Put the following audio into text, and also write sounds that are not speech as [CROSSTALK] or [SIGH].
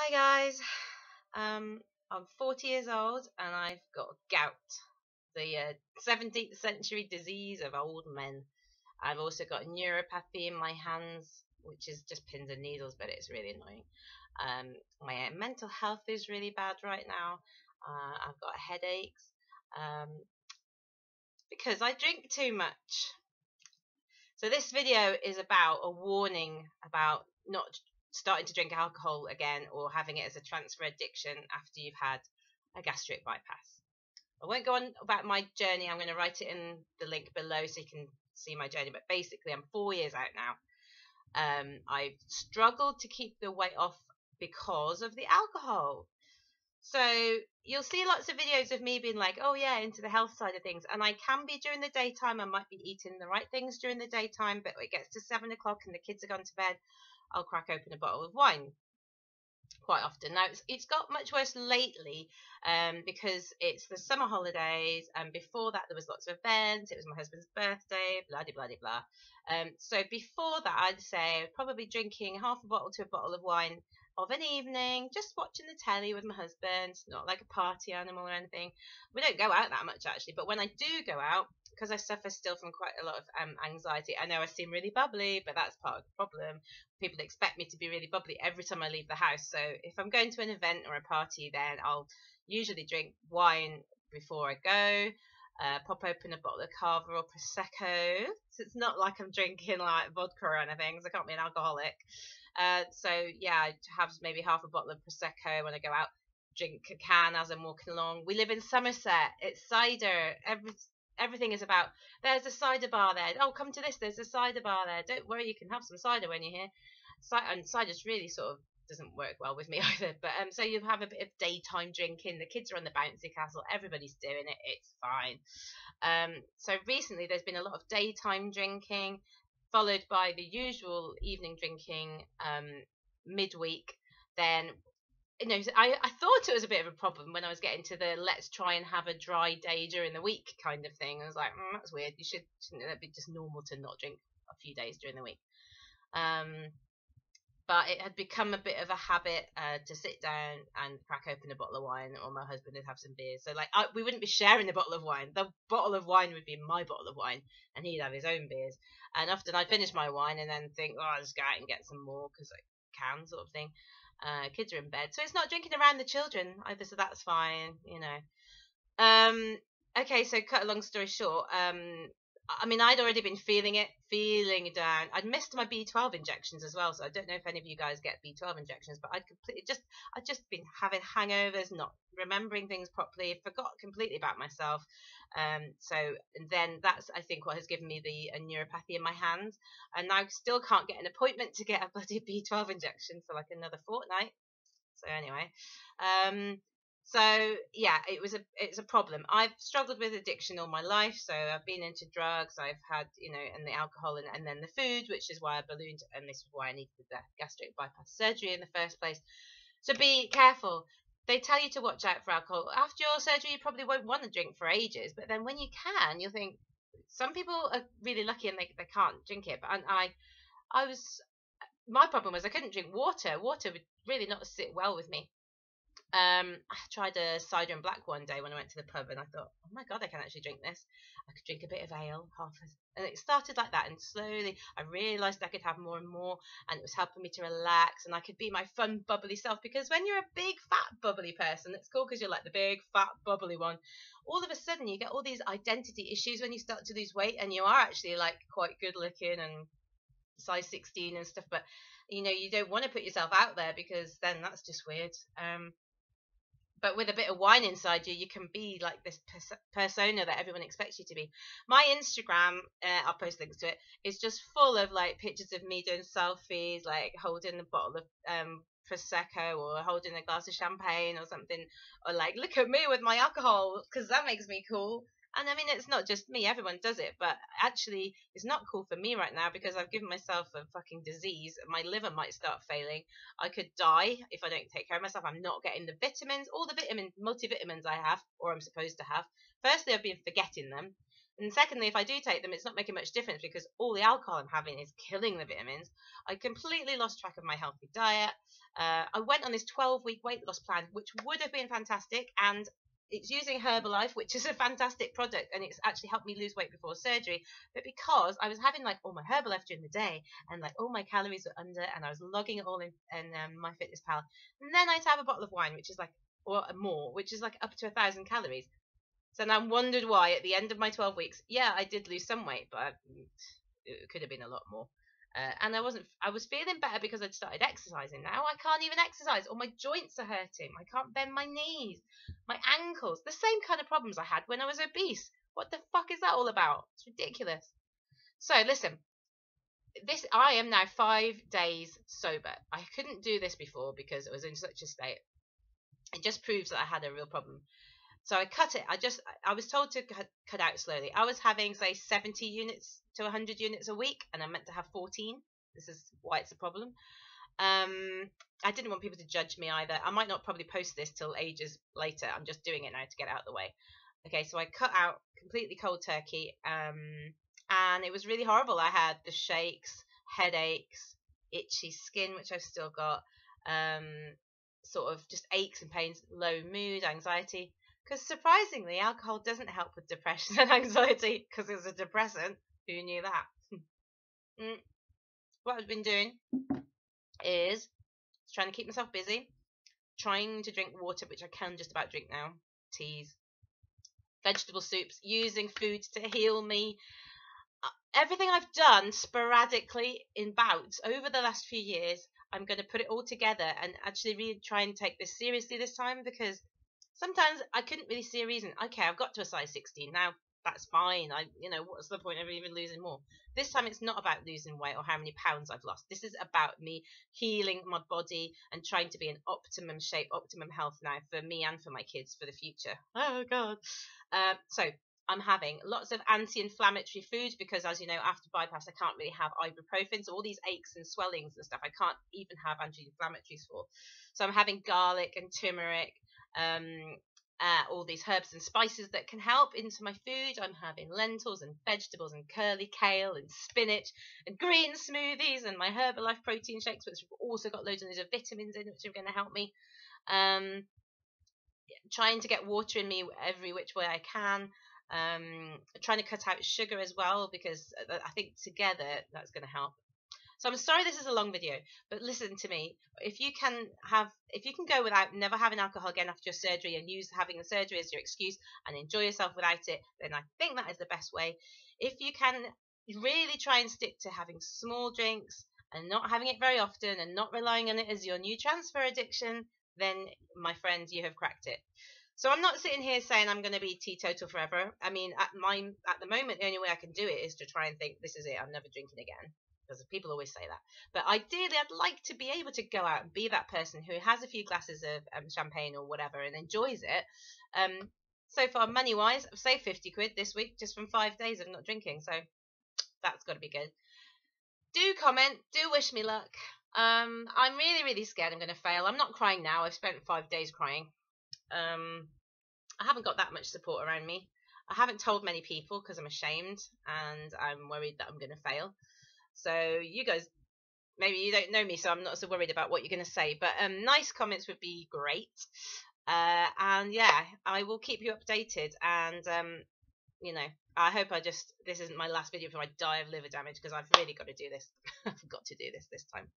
Hi guys, um, I'm 40 years old and I've got gout, the uh, 17th century disease of old men. I've also got neuropathy in my hands, which is just pins and needles, but it's really annoying. Um, my uh, mental health is really bad right now. Uh, I've got headaches um, because I drink too much. So this video is about a warning about not starting to drink alcohol again or having it as a transfer addiction after you've had a gastric bypass. I won't go on about my journey. I'm going to write it in the link below so you can see my journey. But basically, I'm four years out now. Um, I've struggled to keep the weight off because of the alcohol. So you'll see lots of videos of me being like, oh yeah, into the health side of things. And I can be during the daytime. I might be eating the right things during the daytime, but it gets to seven o'clock and the kids are gone to bed. I'll crack open a bottle of wine quite often. Now it's it's got much worse lately um, because it's the summer holidays, and before that there was lots of events. It was my husband's birthday, blah blah blah blah. Um, so before that, I'd say probably drinking half a bottle to a bottle of wine of an evening, just watching the telly with my husband. Not like a party animal or anything. We don't go out that much actually, but when I do go out, because I suffer still from quite a lot of um, anxiety. I know I seem really bubbly, but that's part of the problem. People expect me to be really bubbly every time I leave the house. So if I'm going to an event or a party, then I'll usually drink wine before I go. Uh, pop open a bottle of Cava or Prosecco. So it's not like I'm drinking like vodka or anything, because I can't be an alcoholic. Uh, so yeah, I have maybe half a bottle of Prosecco when I go out. Drink a can as I'm walking along. We live in Somerset. It's cider. Every everything is about there's a cider bar there. Oh, come to this. There's a cider bar there. Don't worry, you can have some cider when you're here. And cider's really sort of doesn't work well with me [LAUGHS] either. But um, so you have a bit of daytime drinking. The kids are on the bouncy castle. Everybody's doing it. It's fine. Um, so recently there's been a lot of daytime drinking, followed by the usual evening drinking um, midweek. Then you know, I, I thought it was a bit of a problem when I was getting to the let's try and have a dry day during the week kind of thing. I was like, mm, that's weird. You should, shouldn't it be just normal to not drink a few days during the week? Um, but it had become a bit of a habit uh, to sit down and crack open a bottle of wine, or my husband would have some beers. So like, I, we wouldn't be sharing a bottle of wine. The bottle of wine would be my bottle of wine, and he'd have his own beers. And often I'd finish my wine and then think, oh, I'll just go out and get some more because I can, sort of thing. Uh, kids are in bed, so it's not drinking around the children either, so that's fine, you know. Um, okay, so cut a long story short, um, I mean, I'd already been feeling it, feeling down. I'd missed my B12 injections as well, so I don't know if any of you guys get B12 injections, but I'd completely just, I'd just been having hangovers, not remembering things properly, forgot completely about myself. Um, so and then that's, I think, what has given me the neuropathy in my hands, and now still can't get an appointment to get a bloody B12 injection for like another fortnight. So anyway, um, so yeah, it was a it's a problem. I've struggled with addiction all my life, so I've been into drugs. I've had you know, and the alcohol, and, and then the food, which is why I ballooned, and this is why I needed the gastric bypass surgery in the first place. So be careful. They tell you to watch out for alcohol. After your surgery, you probably won't want to drink for ages, but then when you can, you'll think. Some people are really lucky and they they can't drink it, but I I was my problem was I couldn't drink water. Water would really not sit well with me. Um, I tried a cider and black one day when I went to the pub, and I thought, oh my god, I can actually drink this. I could drink a bit of ale, half, and it started like that, and slowly I realised I could have more and more, and it was helping me to relax, and I could be my fun, bubbly self. Because when you're a big, fat, bubbly person, it's cool because you're like the big, fat, bubbly one. All of a sudden, you get all these identity issues when you start to lose weight, and you are actually like quite good looking and size 16 and stuff, but you know you don't want to put yourself out there because then that's just weird. Um, but with a bit of wine inside you, you can be like this pers- persona that everyone expects you to be. My Instagram, uh, I'll post links to it, is just full of like pictures of me doing selfies, like holding a bottle of um, prosecco or holding a glass of champagne or something, or like look at me with my alcohol because that makes me cool. And I mean, it's not just me, everyone does it, but actually, it's not cool for me right now because I've given myself a fucking disease. My liver might start failing. I could die if I don't take care of myself. I'm not getting the vitamins, all the vitamin, multivitamins I have, or I'm supposed to have. Firstly, I've been forgetting them. And secondly, if I do take them, it's not making much difference because all the alcohol I'm having is killing the vitamins. I completely lost track of my healthy diet. uh, I went on this 12 week weight loss plan, which would have been fantastic. And it's using Herbalife, which is a fantastic product, and it's actually helped me lose weight before surgery. But because I was having like all my Herbalife during the day, and like all my calories were under, and I was logging it all in, in um, MyFitnessPal, and then I'd have a bottle of wine, which is like or more, which is like up to a thousand calories. So then I wondered why at the end of my 12 weeks, yeah, I did lose some weight, but it could have been a lot more. Uh, and I wasn't. I was feeling better because I'd started exercising. Now I can't even exercise. All my joints are hurting. I can't bend my knees, my ankles. The same kind of problems I had when I was obese. What the fuck is that all about? It's ridiculous. So listen, this I am now five days sober. I couldn't do this before because I was in such a state. It just proves that I had a real problem. So I cut it. I just I was told to cut, out slowly. I was having say 70 units to 100 units a week, and I meant to have 14. This is why it's a problem. Um, I didn't want people to judge me either. I might not probably post this till ages later. I'm just doing it now to get out of the way. Okay, so I cut out completely cold turkey, um, and it was really horrible. I had the shakes, headaches, itchy skin, which I've still got, um, sort of just aches and pains, low mood, anxiety. Because surprisingly, alcohol doesn't help with depression [LAUGHS] and anxiety because it's a depressant. Who knew that? [LAUGHS] mm. What I've been doing is trying to keep myself busy, trying to drink water, which I can just about drink now, teas, vegetable soups, using food to heal me. Uh, everything I've done sporadically in bouts over the last few years, I'm going to put it all together and actually really try and take this seriously this time because sometimes I couldn't really see a reason. Okay, I've got to a size 16 now. That's fine. I, you know, what's the point of even losing more? This time, it's not about losing weight or how many pounds I've lost. This is about me healing my body and trying to be in optimum shape, optimum health now for me and for my kids for the future. Oh God. Uh, so I'm having lots of anti-inflammatory foods because, as you know, after bypass, I can't really have ibuprofen. So all these aches and swellings and stuff, I can't even have anti-inflammatories for. So I'm having garlic and turmeric um, uh, all these herbs and spices that can help into my food. I'm having lentils and vegetables and curly kale and spinach and green smoothies and my Herbalife protein shakes, which have also got loads and loads of vitamins in, which are going to help me. Um, trying to get water in me every which way I can. Um, trying to cut out sugar as well because uh, I think together that's going to help. So I'm sorry this is a long video, but listen to me. If you can have, if you can go without never having alcohol again after your surgery and use having the surgery as your excuse and enjoy yourself without it, then I think that is the best way. If you can really try and stick to having small drinks and not having it very often and not relying on it as your new transfer addiction, then my friend, you have cracked it. So I'm not sitting here saying I'm going to be teetotal forever. I mean, at my at the moment, the only way I can do it is to try and think this is it. I'm never drinking again because people always say that. But ideally, I'd like to be able to go out and be that person who has a few glasses of um, champagne or whatever and enjoys it. Um, so far, money wise, I've saved 50 quid this week just from five days of not drinking. So that's got to be good. Do comment, do wish me luck. Um, I'm really, really scared I'm going to fail. I'm not crying now. I've spent five days crying. Um, I haven't got that much support around me. I haven't told many people because I'm ashamed and I'm worried that I'm going to fail. So you guys, maybe you don't know me, so I'm not so worried about what you're going to say. But um, nice comments would be great. Uh, and yeah, I will keep you updated. And um, you know, I hope I just this isn't my last video before I die of liver damage because I've really got to do this. [LAUGHS] I've got to do this this time.